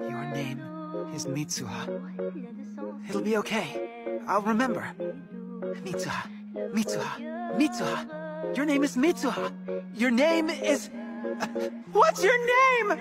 Your name is Mitsuha. It'll be okay. I'll remember. Mitsuha. Mitsuha. Mitsuha. Your name is Mitsuha. Your name is... What's your name?